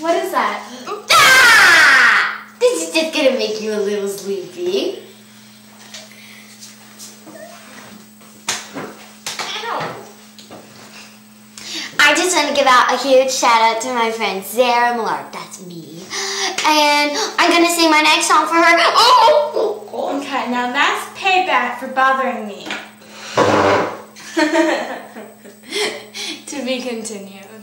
What is that? Ah! This is just gonna make you a little sleepy. I just want to give out a huge shout out to my friend Zara Millard. that's me. And I'm gonna sing my next song for her. Oh! Okay, now that's payback for bothering me. to be continued.